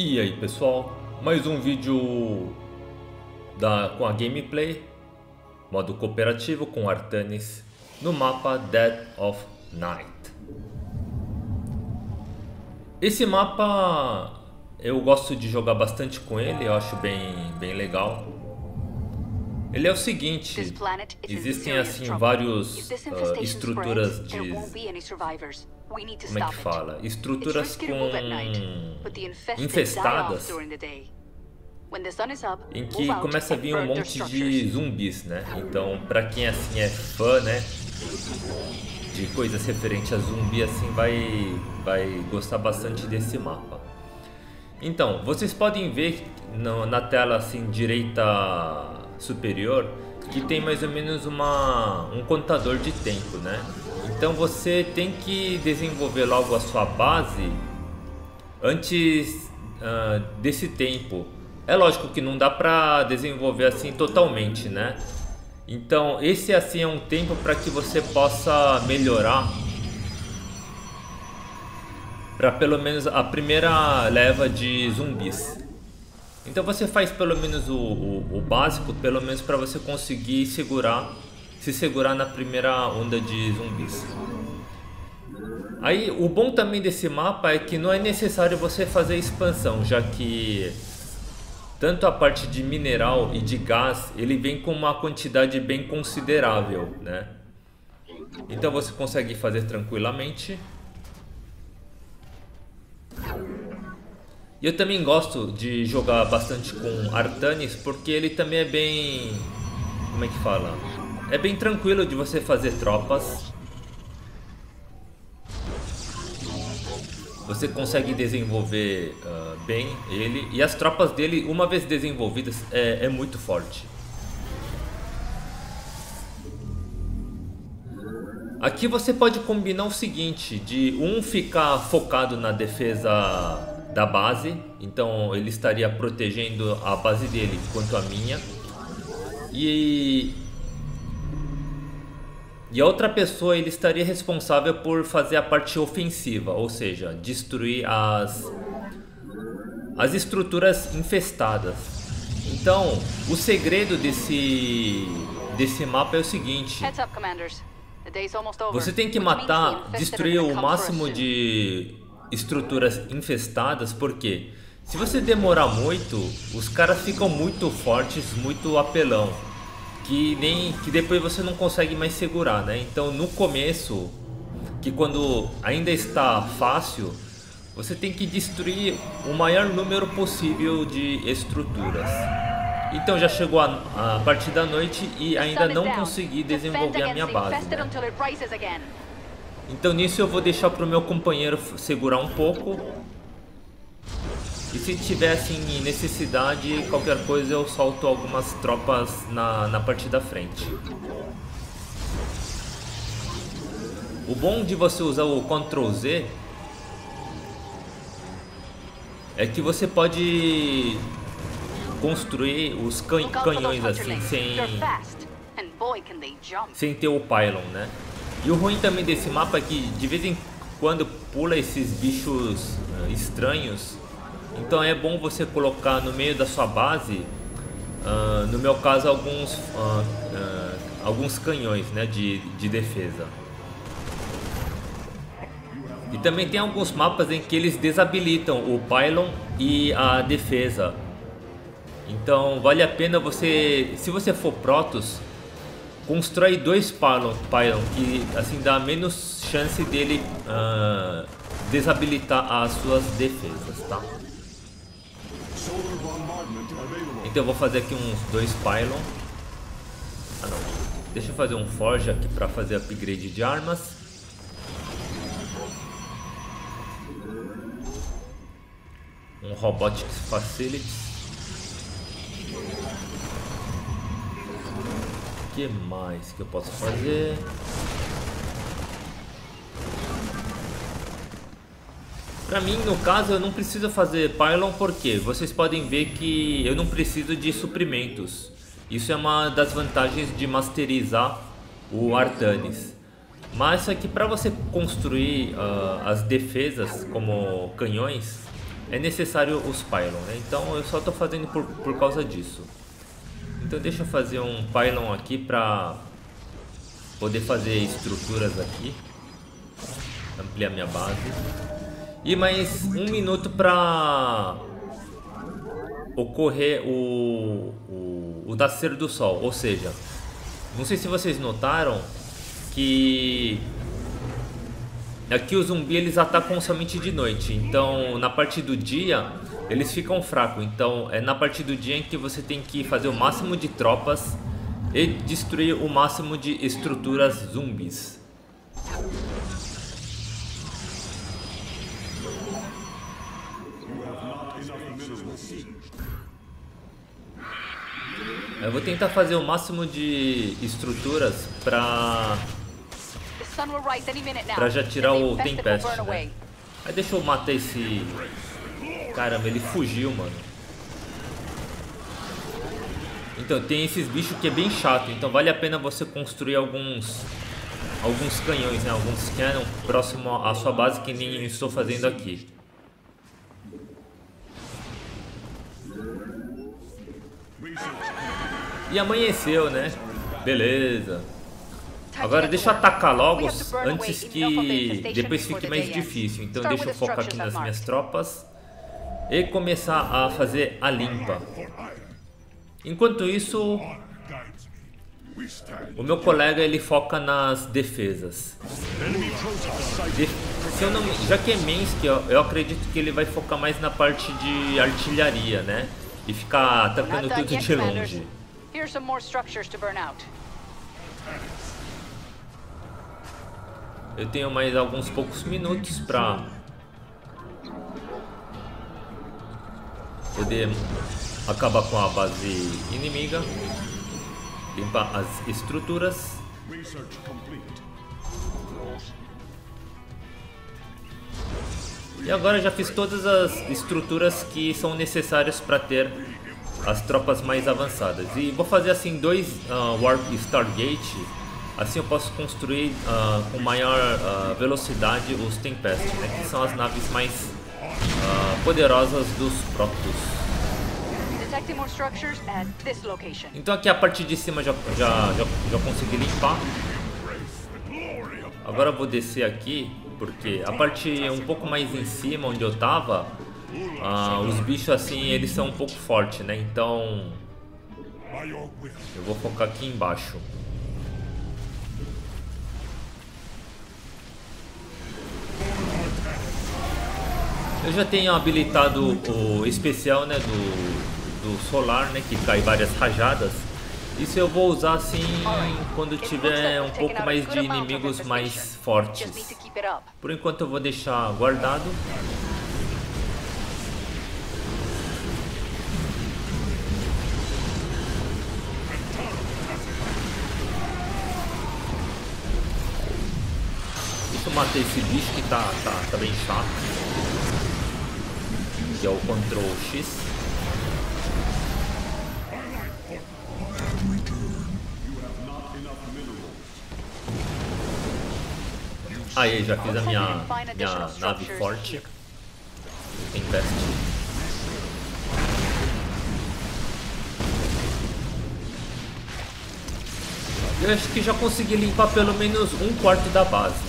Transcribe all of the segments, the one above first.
E aí pessoal, mais um vídeo da, com a gameplay, modo cooperativo com Artanis, no mapa Dead of Night. Esse mapa eu gosto de jogar bastante com ele, eu acho bem, bem legal. Ele é o seguinte, existem assim vários uh, estruturas de como é que fala? Estruturas com infestadas em que começa a vir um monte de zumbis, né? Então, para quem assim é fã, né, de coisas referentes a zumbi, assim vai vai gostar bastante desse mapa. Então, vocês podem ver no, na tela assim direita superior que tem mais ou menos uma, um contador de tempo, né? Então você tem que desenvolver logo a sua base antes uh, desse tempo. É lógico que não dá para desenvolver assim totalmente, né? Então esse assim é um tempo para que você possa melhorar para pelo menos a primeira leva de zumbis. Então você faz pelo menos o, o, o básico, pelo menos para você conseguir segurar, se segurar na primeira onda de zumbis. Aí o bom também desse mapa é que não é necessário você fazer expansão, já que tanto a parte de mineral e de gás ele vem com uma quantidade bem considerável, né? Então você consegue fazer tranquilamente. E eu também gosto de jogar bastante com Artanis porque ele também é bem. Como é que fala? É bem tranquilo de você fazer tropas. Você consegue desenvolver uh, bem ele. E as tropas dele, uma vez desenvolvidas, é, é muito forte. Aqui você pode combinar o seguinte, de um ficar focado na defesa da base, então ele estaria protegendo a base dele quanto a minha. E e a outra pessoa ele estaria responsável por fazer a parte ofensiva, ou seja, destruir as as estruturas infestadas. Então, o segredo desse desse mapa é o seguinte: você tem que matar, destruir o máximo de estruturas infestadas, porque se você demorar muito, os caras ficam muito fortes, muito apelão, que nem que depois você não consegue mais segurar, né? Então no começo, que quando ainda está fácil, você tem que destruir o maior número possível de estruturas. Então já chegou a, a partir da noite e ainda não consegui desenvolver a minha base. Né? Então nisso eu vou deixar para o meu companheiro segurar um pouco. E se tiver assim necessidade, qualquer coisa eu solto algumas tropas na, na parte da frente. O bom de você usar o Ctrl Z é que você pode construir os can canhões assim sem sem ter o pylon, né? E o ruim também desse mapa é que de vez em quando pula esses bichos uh, estranhos. Então é bom você colocar no meio da sua base, uh, no meu caso, alguns, uh, alguns canhões né, de, de defesa. E também tem alguns mapas em que eles desabilitam o pylon e a defesa. Então vale a pena você, se você for Protoss, constrói dois pylon, pylon que assim dá menos chance dele uh, desabilitar as suas defesas, tá? Então eu vou fazer aqui uns dois pylon. Ah não, deixa eu fazer um forge aqui para fazer upgrade de armas. Um robotics facility. que mais que eu posso fazer? Pra mim, no caso, eu não preciso fazer pylon porque vocês podem ver que eu não preciso de suprimentos. Isso é uma das vantagens de masterizar o Artanis. Mas aqui para você construir uh, as defesas como canhões, é necessário os pylon, né? Então eu só estou fazendo por, por causa disso. Então deixa eu fazer um pylon aqui para poder fazer estruturas aqui. Ampliar minha base. E mais um minuto para ocorrer o, o, o nascer do sol. Ou seja, não sei se vocês notaram que aqui o zumbi eles atacam somente de noite. Então na parte do dia eles ficam fracos. Então é na parte do dia em que você tem que fazer o máximo de tropas e destruir o máximo de estruturas zumbis. Eu vou tentar fazer o máximo de estruturas pra pra já tirar o Tempest, né? Aí deixa eu matar esse Caramba, ele fugiu, mano. Então, tem esses bichos que é bem chato. Então, vale a pena você construir alguns alguns canhões, né? Alguns cannon próximo à sua base que nem estou fazendo aqui. E amanheceu, né? Beleza. Agora deixa eu atacar logo antes que depois fique mais difícil. Então deixa eu focar aqui nas minhas tropas e começar a fazer a limpa. Enquanto isso, o meu colega ele foca nas defesas. De, se eu não, já que é Minsk, eu, eu acredito que ele vai focar mais na parte de artilharia, né? E ficar atacando tudo de longe. Eu tenho mais alguns poucos minutos para poder acabar com a base inimiga, limpar as estruturas. E agora já fiz todas as estruturas que são necessárias para ter as tropas mais avançadas. E vou fazer assim dois uh, Warp Stargate, assim eu posso construir uh, com maior uh, velocidade os Tempest, né, que são as naves mais poderosas dos Protoss. Então aqui a parte de cima já, já, já, já consegui limpar. Agora eu vou descer aqui, porque a parte um pouco mais em cima, onde eu tava, uh, os bichos assim, eles são um pouco fortes, né? Então eu vou focar aqui embaixo. Eu já tenho habilitado o especial né, do, do solar, né, que cai várias rajadas. Isso eu vou usar assim quando tiver um pouco mais de inimigos mais fortes. Por enquanto eu vou deixar guardado. Matar esse bicho que tá, tá, tá bem chato que é o Ctrl X. Aí já fiz a minha, minha nave forte. Tempest. Eu acho que já consegui limpar pelo menos um quarto da base.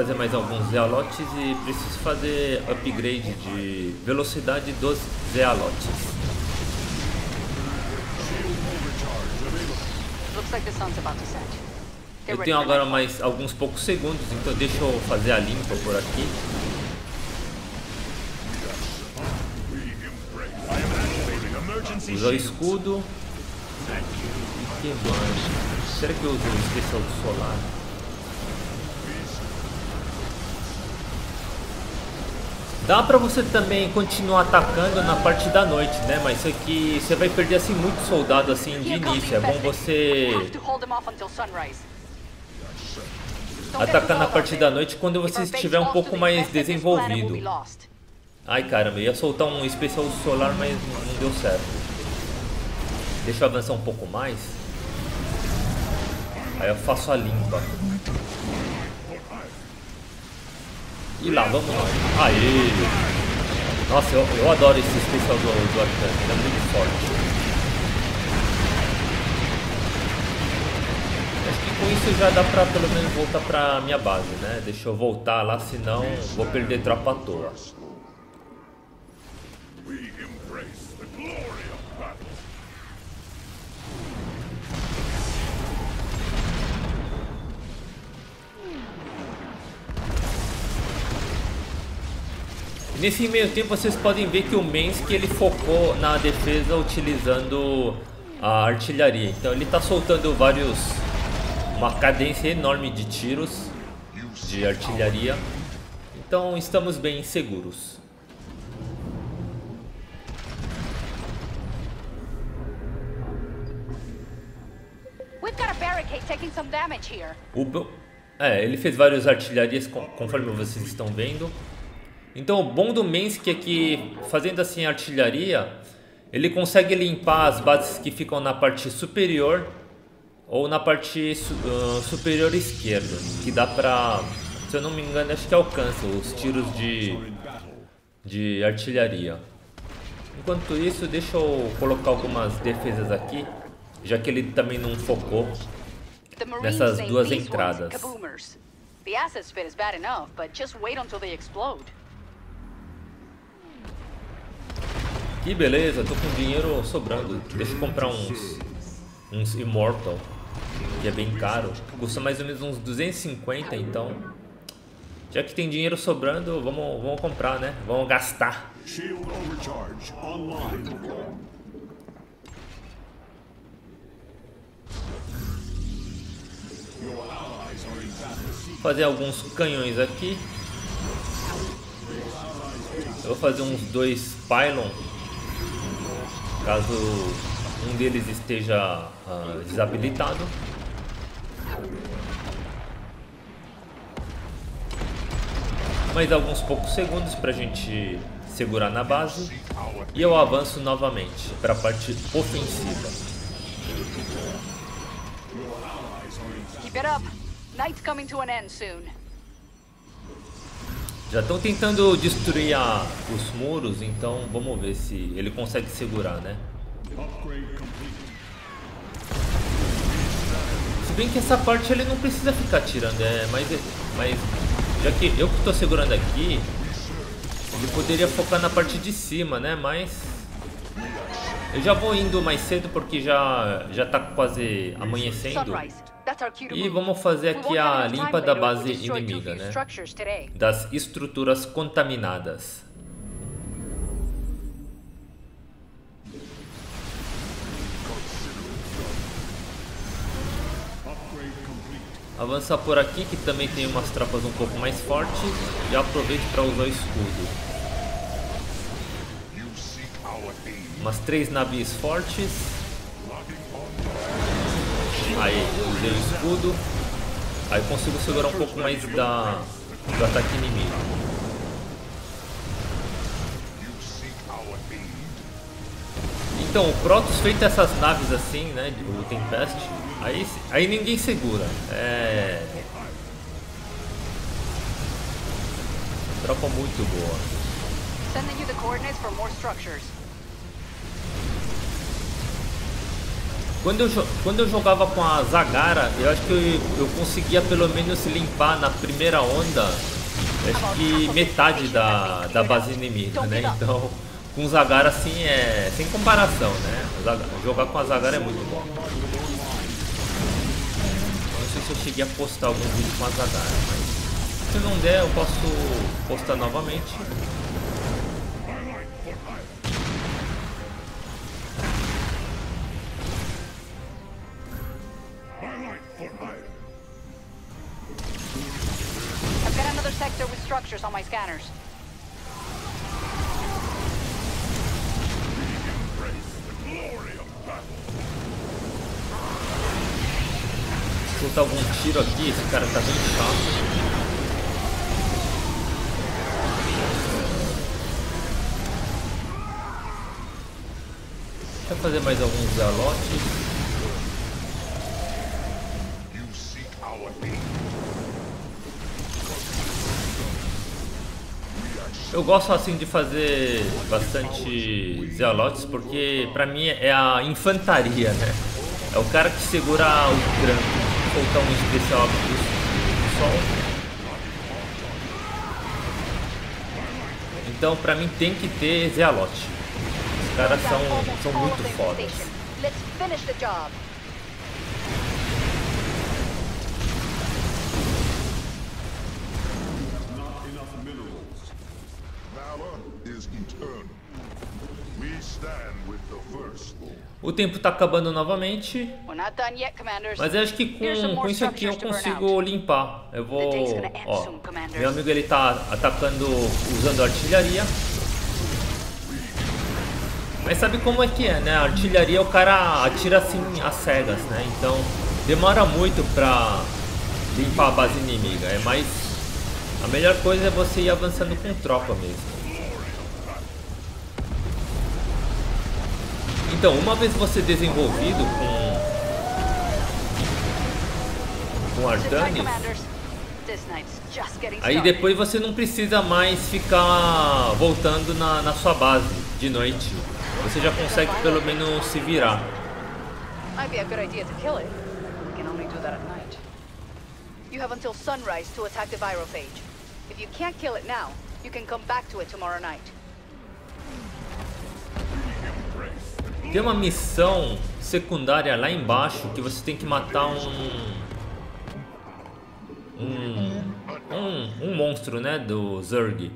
Fazer mais alguns zealotes e preciso fazer upgrade de velocidade dos zealotes. Eu tenho agora mais alguns poucos segundos, então deixa eu fazer a limpa por aqui. Usar o escudo. E que mais? Será que eu uso o especial do solar? Dá pra você também continuar atacando na parte da noite, né? Mas isso aqui você vai perder assim muito soldado assim de início. É bom você atacar na parte da noite quando você estiver um pouco mais desenvolvido. Ai caramba, eu ia soltar um especial solar, mas não deu certo. Deixa eu avançar um pouco mais. Aí eu faço a limpa. E lá vamos nós. Aê! Nossa, eu, eu adoro esse especial do, do Arcano, ele é muito forte. Acho que com isso já dá pra pelo menos voltar pra minha base, né? Deixa eu voltar lá, senão vou perder tropa à toa. Nesse meio tempo vocês podem ver que o Mensky ele focou na defesa utilizando a artilharia. Então ele está soltando vários uma cadência enorme de tiros de artilharia. Então estamos bem seguros. O, é, ele fez várias artilharias conforme vocês estão vendo. Então o bom do Mensky é que fazendo assim artilharia, ele consegue limpar as bases que ficam na parte superior ou na parte uh, superior esquerda, que dá pra, se eu não me engano, acho que alcança os tiros de, de artilharia. Enquanto isso, deixa eu colocar algumas defesas aqui, já que ele também não focou nessas duas entradas. The acid spit is bad enough, but just wait until they explode. Que beleza, tô com dinheiro sobrando. Deixa eu comprar uns, uns Immortal, que é bem caro. Custa mais ou menos uns 250, então... Já que tem dinheiro sobrando, vamos, vamos comprar, né? Vamos gastar. Fazer alguns canhões aqui. Eu vou fazer uns dois pylon caso um deles esteja uh, desabilitado. Mais alguns poucos segundos para a gente segurar na base e eu avanço novamente para a parte ofensiva. Keep it up. Night's coming to an end soon. Já estão tentando destruir a, os muros, então vamos ver se ele consegue segurar, né? Se bem que essa parte ele não precisa ficar tirando, é, mas, mas já que eu que estou segurando aqui, ele poderia focar na parte de cima, né? Mas eu já vou indo mais cedo porque já já está quase amanhecendo. E vamos fazer aqui a limpa da base inimiga, né? Das estruturas contaminadas. Avançar por aqui que também tem umas tropas um pouco mais fortes e aproveite para usar o escudo. Umas três navios fortes. Aí, usei o escudo. Aí consigo segurar um pouco mais da, do ataque inimigo. Então, o Protoss feito essas naves assim, né, o Tempest, aí, aí ninguém segura. É... Tropa muito boa. Sending you the coordinates for more structures. Quando eu, quando eu jogava com a Zagara, eu acho que eu, eu conseguia pelo menos limpar na primeira onda, acho que metade da, da base inimiga, né? Então, com Zagara assim é sem comparação, né? Jogar com a Zagara é muito bom. Não sei se eu cheguei a postar algum vídeo com a Zagara, mas se não der eu posso postar novamente. Scanners. Soltar algum tiro aqui, esse cara tá bem chato. Eu fazer mais alguns galotes. Eu gosto assim de fazer bastante zealotes porque pra mim é a infantaria, né? É o cara que segura o tranco, soltar um especial do, sol. Então pra mim tem que ter zealote. Os caras são, são muito fodas. O tempo está acabando novamente. Mas eu acho que com, com isso aqui eu consigo limpar. Eu vou... Ó, meu amigo ele tá atacando usando artilharia. Mas sabe como é que é, né? A artilharia o cara atira assim às cegas, né? Então demora muito pra limpar a base inimiga. É mais... A melhor coisa é você ir avançando com tropa mesmo. Então, uma vez você desenvolvido com com Artanis, aí depois você não precisa mais ficar voltando na, na sua base de noite. Você já consegue pelo menos se virar. You have until sunrise to attack the virophage. If you can't kill it now, you can come back to it tomorrow night. Tem uma missão secundária lá embaixo que você tem que matar um... Um, um, um monstro, né, do Zerg.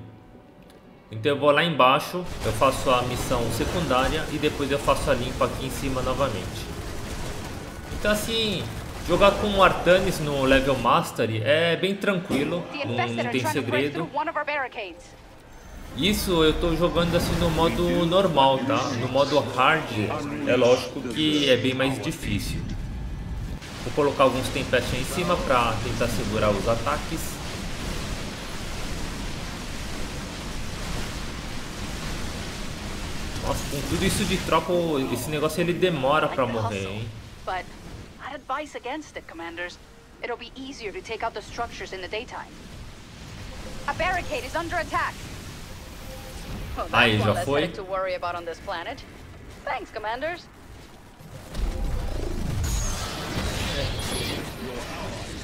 Então eu vou lá embaixo, eu faço a missão secundária e depois eu faço a limpa aqui em cima novamente. Então assim, jogar com o Artanis no level Mastery é bem tranquilo, não, não tem segredo. Isso eu tô jogando assim no modo normal, tá? No modo hard é lógico que é bem mais difícil. Vou colocar alguns tempestes em cima para tentar segurar os ataques. Nossa, com tudo isso de tropa, esse negócio ele demora para morrer, hein? advise against it, commanders. It'll be easier to take out the structures in the daytime. A barricade is under attack. Aí, já foi. Thanks, commanders.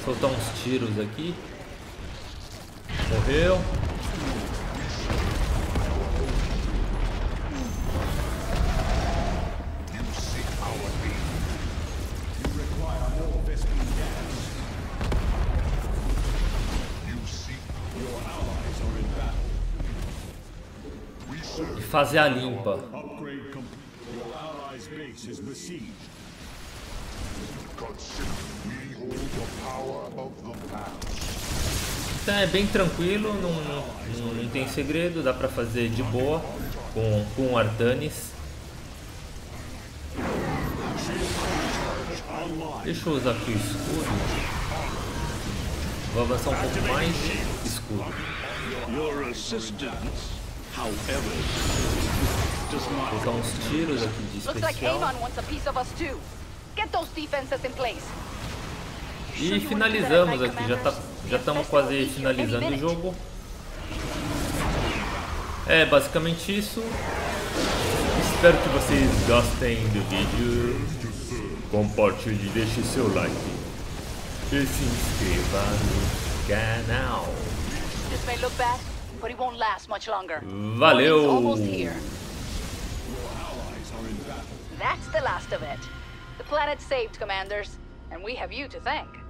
Soltar uns tiros aqui. Morreu. Fazer a limpa. Então é bem tranquilo, não, não, não tem segredo, dá pra fazer de boa com, com Artanis. Deixa eu usar aqui o escudo. Vou avançar um pouco mais. Escudo. Vou dar uns tiros aqui de especial. E finalizamos aqui, já tá, já estamos quase finalizando o jogo. É basicamente isso. Espero que vocês gostem do vídeo. Compartilhe, deixe seu like e se inscreva no canal. Valeu! That's the last of it. The planet saved, Commanders, and we have you to thank.